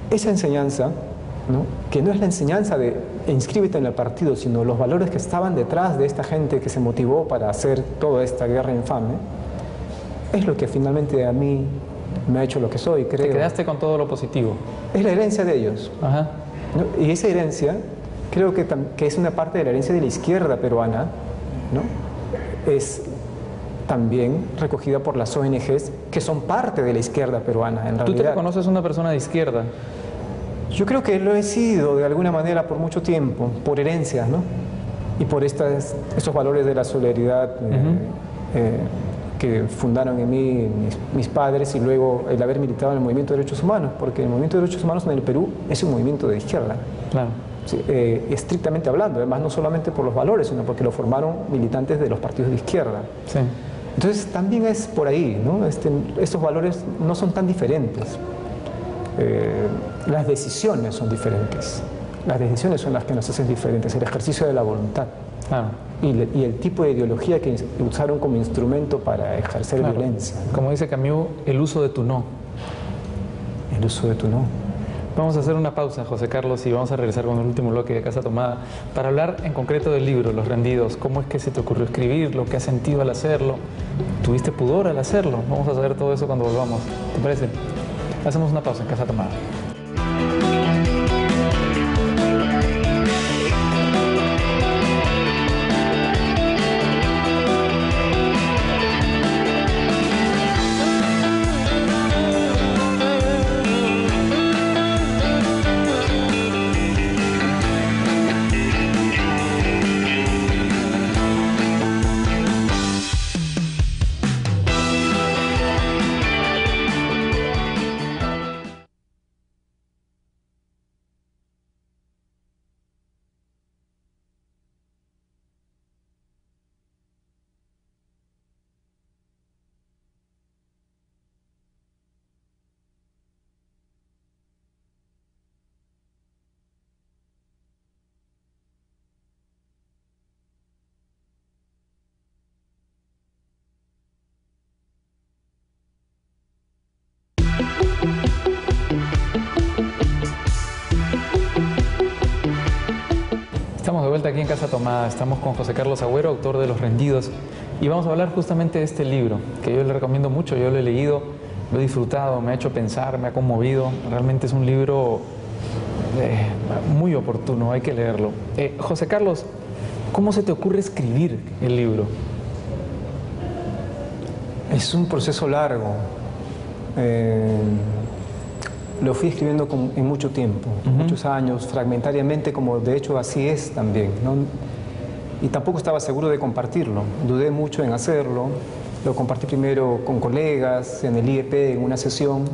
Esa enseñanza, ¿no? que no es la enseñanza de inscríbete en el partido, sino los valores que estaban detrás de esta gente que se motivó para hacer toda esta guerra infame, es lo que finalmente a mí me ha hecho lo que soy, creo. Te quedaste con todo lo positivo. Es la herencia de ellos. Ajá. Y esa herencia, creo que, que, es una parte de la herencia de la izquierda peruana, ¿no? es también recogida por las ONGs que son parte de la izquierda peruana. En ¿Tú te reconoces una persona de izquierda? Yo creo que lo he sido de alguna manera por mucho tiempo, por herencia, ¿no? Y por estas, estos valores de la solidaridad. Uh -huh. eh, que fundaron en mí mis, mis, padres y luego el haber militado en el movimiento de derechos humanos, porque el movimiento de derechos humanos en el Perú es un movimiento de izquierda. Claro. Sí, eh, estrictamente hablando, además no solamente por los valores, sino porque lo formaron militantes de los partidos de izquierda. Sí. Entonces también es por ahí, ¿no? Este, estos valores no son tan diferentes. Eh, las decisiones son diferentes. Las decisiones son las que nos hacen diferentes, el ejercicio de la voluntad. Claro. Y, le, y, el tipo de ideología que usaron como instrumento para ejercer claro. violencia. ¿no? Como dice Camus, el uso de tu no. El uso de tu no. Vamos a hacer una pausa, José Carlos, y vamos a regresar con el último bloque de Casa Tomada para hablar en concreto del libro, Los Rendidos. ¿Cómo es que se te ocurrió escribirlo? ¿Qué has sentido al hacerlo? ¿Tuviste pudor al hacerlo? Vamos a saber todo eso cuando volvamos. ¿Te parece? Hacemos una pausa en Casa Tomada. Aquí en Casa Tomada. Estamos con José Carlos Agüero, autor de Los Rendidos, y vamos a hablar justamente de este libro, que yo le recomiendo mucho, yo lo he leído, lo he disfrutado, me ha hecho pensar, me ha conmovido. Realmente es un libro eh, muy oportuno, hay que leerlo. Eh, José Carlos, ¿cómo se te ocurre escribir el libro? Es un proceso largo. Eh, lo fui escribiendo en mucho tiempo, muchos años, fragmentariamente, como de hecho así es también. Y tampoco estaba seguro de compartirlo. Dudé mucho en hacerlo. Lo compartí primero con colegas, en el IEP, en una sesión,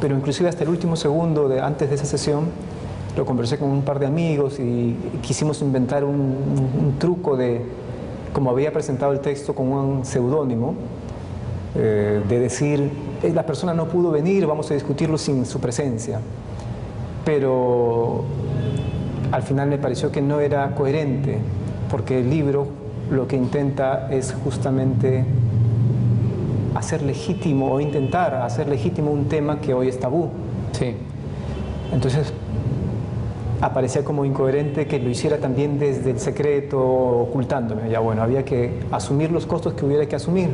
pero inclusive hasta el último segundo de, antes de esa sesión lo conversé con un par de amigos y quisimos inventar un, truco de, como había presentado el texto con un seudónimo, eh, de decir, la persona no pudo venir, vamos a discutirlo sin su presencia. Pero al final me pareció que no era coherente, porque el libro lo que intenta es justamente hacer legítimo o intentar hacer legítimo un tema que hoy es tabú. Sí. Entonces, aparecía como incoherente que lo hiciera también desde el secreto, ocultándome. Ya bueno, había que asumir los costos que hubiera que asumir,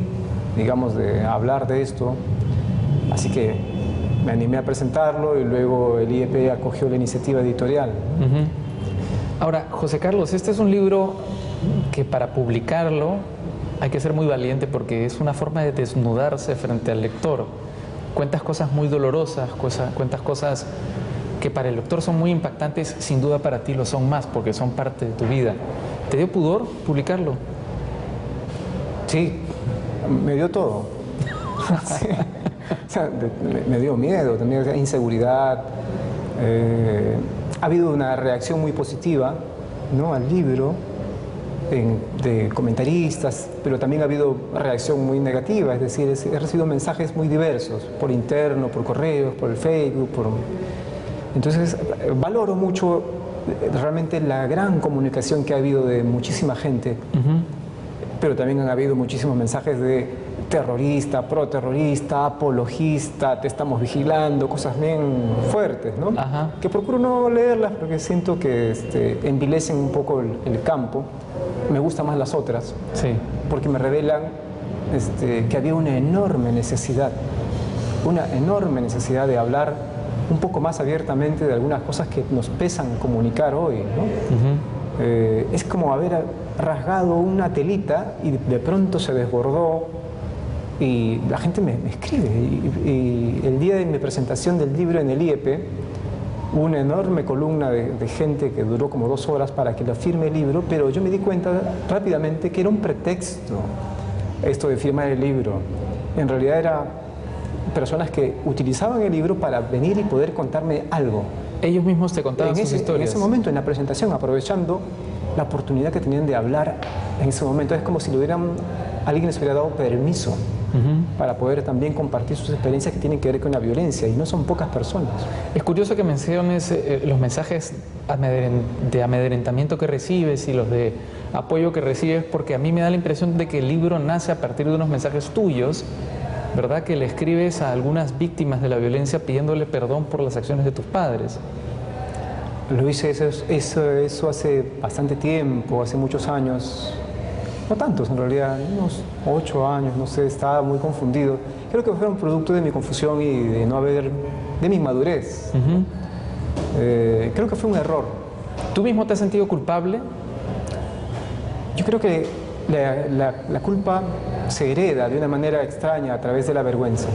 digamos, de hablar de esto. Así que me animé a presentarlo y luego el IEP acogió la iniciativa editorial. Ahora, José Carlos, este es un libro que para publicarlo hay que ser muy valiente porque es una forma de desnudarse frente al lector. Cuentas cosas muy dolorosas, cuentas cosas que para el lector son muy impactantes, sin duda para ti lo son más, porque son parte de tu vida. ¿Te dio pudor publicarlo? Sí, me dio todo. me, dio miedo, también inseguridad. Eh, ha habido una reacción muy positiva ¿no? al libro de comentaristas, pero también ha habido reacción muy negativa, es decir, he recibido mensajes muy diversos, por interno, por correos, por el Facebook, por entonces, valoro mucho eh, realmente la gran comunicación que ha habido de muchísima gente, pero también han habido muchísimos mensajes de terrorista, pro-terrorista, apologista, te estamos vigilando, cosas bien fuertes, ¿no? Que procuro no leerlas porque siento que este, envilecen un poco el, campo. Me gustan más las otras, sí. porque me revelan este, que había una enorme necesidad, una enorme necesidad de hablar un poco más abiertamente de algunas cosas que nos pesan comunicar hoy. Eh, es como haber rasgado una telita y de pronto se desbordó y la gente me, escribe. Y, el día de mi presentación del libro en el IEP, una enorme columna de, de, gente que duró como dos horas para que lo firme el libro, pero yo me di cuenta rápidamente que era un pretexto esto de firmar el libro. En realidad era personas que utilizaban el libro para venir y poder contarme algo. Ellos mismos te contaban sus historias. En ese momento, en la presentación, aprovechando la oportunidad que tenían de hablar en ese momento. Es como si le hubieran, alguien les hubiera dado permiso para poder también compartir sus experiencias que tienen que ver con la violencia, y no son pocas personas. Es curioso que menciones eh, los mensajes de amedrentamiento que recibes y los de apoyo que recibes, porque a mí me da la impresión de que el libro nace a partir de unos mensajes tuyos ¿verdad? Que le escribes a algunas víctimas de la violencia pidiéndole perdón por las acciones de tus padres. Lo hice eso, eso, hace bastante tiempo, hace muchos años, no tantos en realidad, unos ocho años, no sé, estaba muy confundido. Creo que fue un producto de mi confusión y de no haber, de mi madurez. Eh, creo que fue un error. ¿Tú mismo te has sentido culpable? Yo creo que la, culpa se hereda de una manera extraña a través de la vergüenza.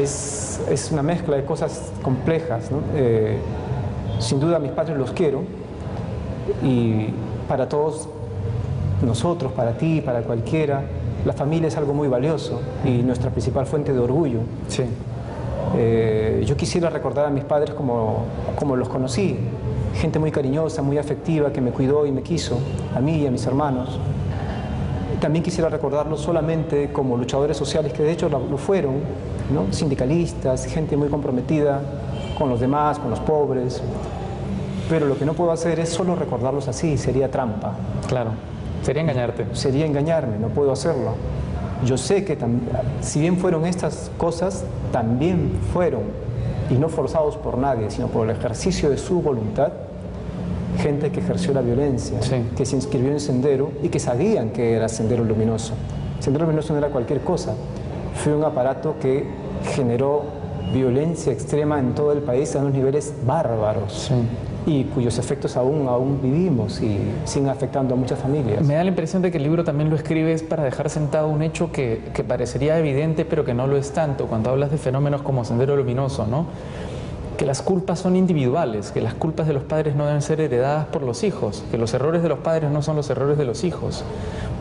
Es, es, una mezcla de cosas complejas. Eh, sin duda mis padres los quiero y para todos nosotros, para ti, para cualquiera, la familia es algo muy valioso y nuestra principal fuente de orgullo. Sí. Eh, yo quisiera recordar a mis padres como, como los conocí, gente muy cariñosa, muy afectiva, que me cuidó y me quiso, a mí y a mis hermanos. También quisiera recordarlos solamente como luchadores sociales, que de hecho lo fueron, ¿no? sindicalistas, gente muy comprometida con los demás, con los pobres. Pero lo que no puedo hacer es solo recordarlos así, sería trampa. Claro, sería engañarte. Sería engañarme, no puedo hacerlo. Yo sé que si bien fueron estas cosas, también fueron, y no forzados por nadie, sino por el ejercicio de su voluntad, gente que ejerció la violencia, que se inscribió en Sendero y que sabían que era Sendero Luminoso. Sendero Luminoso no era cualquier cosa, fue un aparato que generó violencia extrema en todo el país a unos niveles bárbaros. y cuyos efectos aún, aún vivimos y siguen afectando a muchas familias. Me da la impresión de que el libro también lo escribes para dejar sentado un hecho que, que parecería evidente pero que no lo es tanto cuando hablas de fenómenos como Sendero Luminoso, ¿no? que las culpas son individuales, que las culpas de los padres no deben ser heredadas por los hijos, que los errores de los padres no son los errores de los hijos.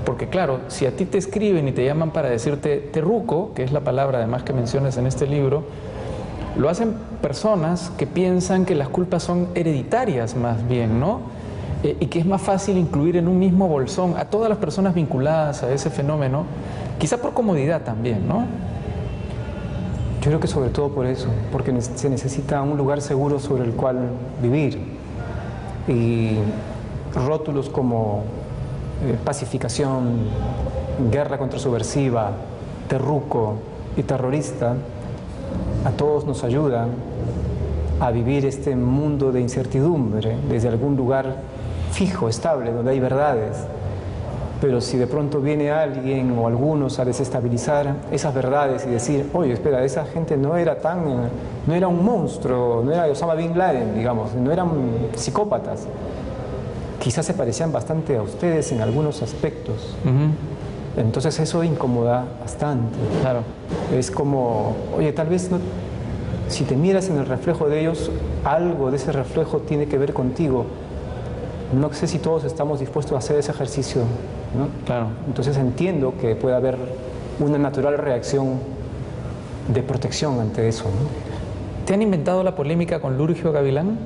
Porque claro, si a ti te escriben y te llaman para decirte terruco, que es la palabra además que mencionas en este libro, lo hacen personas que piensan que las culpas son hereditarias más bien, ¿no? Eh, y que es más fácil incluir en un mismo bolsón a todas las personas vinculadas a ese fenómeno, quizá por comodidad también, ¿no? Yo creo que sobre todo por eso, porque se necesita un lugar seguro sobre el cual vivir. Y rótulos como eh, pacificación, guerra contra subversiva, terruco y terrorista, a todos nos ayudan a vivir este mundo de incertidumbre desde algún lugar fijo, estable, donde hay verdades. Pero si de pronto viene alguien o algunos a desestabilizar esas verdades y decir, oye, espera, esa gente no era tan, no era un monstruo, no era Osama Bin Laden, digamos, no eran psicópatas, quizás se parecían bastante a ustedes en algunos aspectos. Entonces eso incomoda bastante. Claro. Es como, oye, tal vez no, si te miras en el reflejo de ellos, algo de ese reflejo tiene que ver contigo. No sé si todos estamos dispuestos a hacer ese ejercicio Claro. Entonces entiendo que puede haber una natural reacción de protección ante eso. ¿Te han inventado la polémica con Lurgio Gavilán?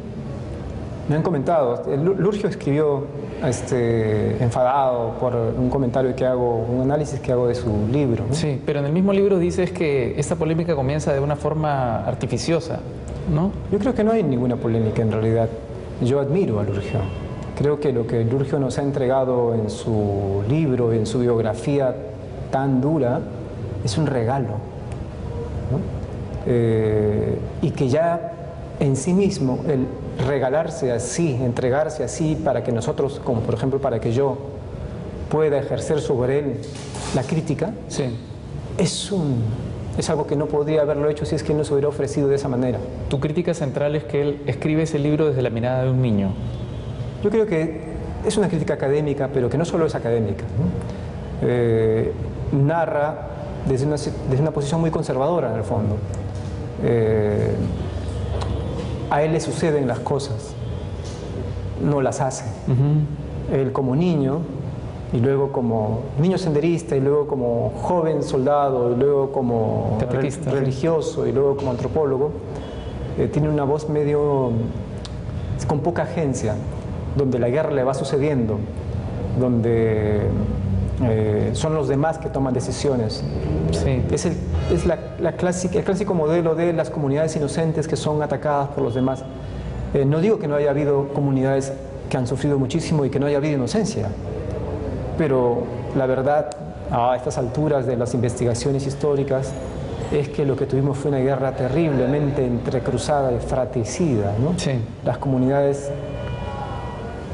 Me han comentado. Lurgio escribió este, enfadado por un comentario que hago, un análisis que hago de su libro. Sí, pero en el mismo libro dices que esta polémica comienza de una forma artificiosa, ¿no? Yo creo que no hay ninguna polémica en realidad. Yo admiro a Lurgio. Creo que lo que Lurgio nos ha entregado en su libro, en su biografía tan dura, es un regalo. Eh, y que ya en sí mismo el regalarse así, entregarse así para que nosotros, como por ejemplo para que yo pueda ejercer sobre él la crítica, es, un, es algo que no podría haberlo hecho si es que él nos hubiera ofrecido de esa manera. Tu crítica central es que él escribe ese libro desde la mirada de un niño. Yo creo que es una crítica académica, pero que no solo es académica. Eh, narra desde una, desde una, posición muy conservadora en el fondo. Eh, a él le suceden las cosas, no las hace. Él como niño, y luego como niño senderista, y luego como joven soldado, y luego como religioso, y luego como antropólogo, eh, tiene una voz medio con poca agencia donde la guerra le va sucediendo, donde eh, son los demás que toman decisiones. Es, el, es la, clásica, el clásico modelo de las comunidades inocentes que son atacadas por los demás. Eh, no digo que no haya habido comunidades que han sufrido muchísimo y que no haya habido inocencia, pero la verdad a estas alturas de las investigaciones históricas es que lo que tuvimos fue una guerra terriblemente entrecruzada y fratricida. ¿no? Las comunidades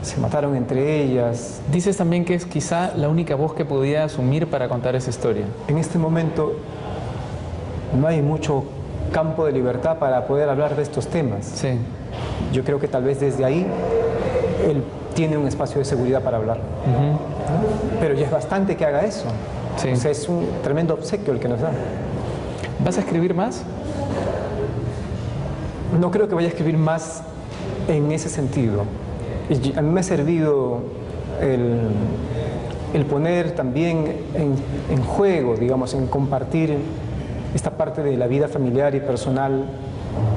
se mataron entre ellas. Dices también que es quizá la única voz que podía asumir para contar esa historia. En este momento no hay mucho campo de libertad para poder hablar de estos temas. Sí. Yo creo que tal vez desde ahí él tiene un espacio de seguridad para hablar. Pero ya es bastante que haga eso. Sí. O sea, es un tremendo obsequio el que nos da. ¿Vas a escribir más? No creo que vaya a escribir más en ese sentido a mí me ha servido el, poner también en, juego, digamos, en compartir esta parte de la vida familiar y personal,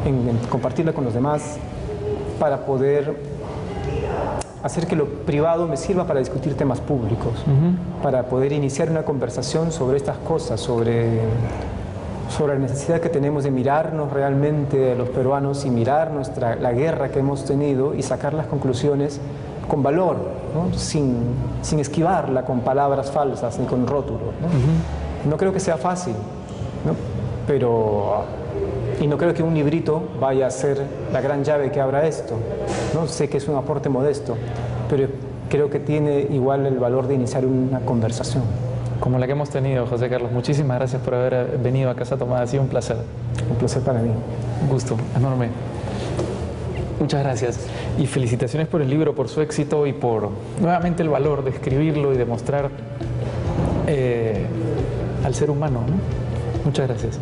en, compartirla con los demás, para poder hacer que lo privado me sirva para discutir temas públicos, para poder iniciar una conversación sobre estas cosas, sobre sobre la necesidad que tenemos de mirarnos realmente a los peruanos y mirar nuestra, la guerra que hemos tenido y sacar las conclusiones con valor, sin, sin, esquivarla con palabras falsas ni con rótulos. ¿no? creo que sea fácil, pero Y no creo que un librito vaya a ser la gran llave que abra esto. ¿no? Sé que es un aporte modesto, pero creo que tiene igual el valor de iniciar una conversación. Como la que hemos tenido, José Carlos. Muchísimas gracias por haber venido a Casa Tomada. Ha sido un placer. Un placer para mí. Un gusto enorme. Muchas gracias y felicitaciones por el libro, por su éxito y por nuevamente el valor de escribirlo y de mostrar eh, al ser humano. Muchas gracias.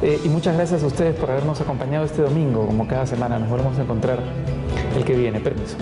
Eh, y muchas gracias a ustedes por habernos acompañado este domingo, como cada semana. Nos volvemos a encontrar el que viene. Permiso.